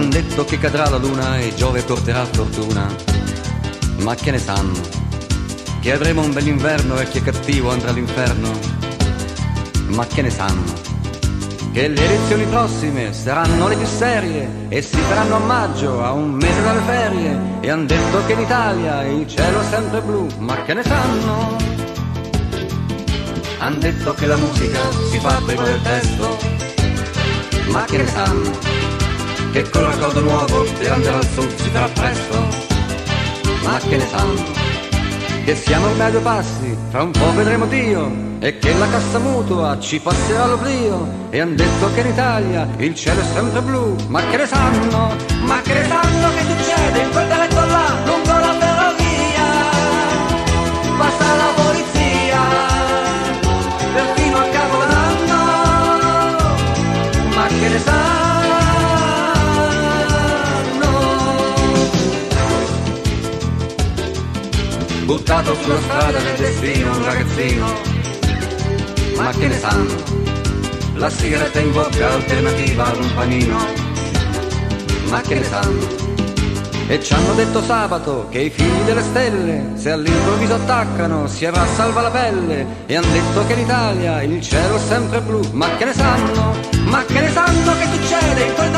Han detto che cadrà la luna e Giove porterà fortuna, ma che ne sanno? Che avremo un bell'inverno e chi è cattivo andrà all'inferno, ma che ne sanno? Che le elezioni prossime saranno le più serie e si faranno a maggio, a un mese dalle ferie, e han detto che in Italia il cielo è sempre blu, ma che ne sanno? Han detto che la musica si fa prima del testo, ma che ne sanno? Che con l'accordo nuovo per andare al sud si farà presto, ma che ne sanno? Che siamo ormai a due passi, fra un po' vedremo Dio, e che la cassa mutua ci passerà l'oblio, e han detto che in Italia il cielo è sempre blu, ma che ne sanno? Ma che ne sanno che succede in quel dialetto là, lungo la ferrovia? Basta la polizia, perfino a capodanno, ma che ne sanno? Buttato sulla strada del destino un ragazzino, ma che ne sanno? La sigaretta in bocca alternativa ad un panino, ma che ne sanno? E ci hanno detto sabato che i figli delle stelle, se all'improvviso attaccano, si avrà salva la pelle. E hanno detto che in Italia il cielo è sempre blu, ma che ne sanno? Ma che ne sanno che succede in quel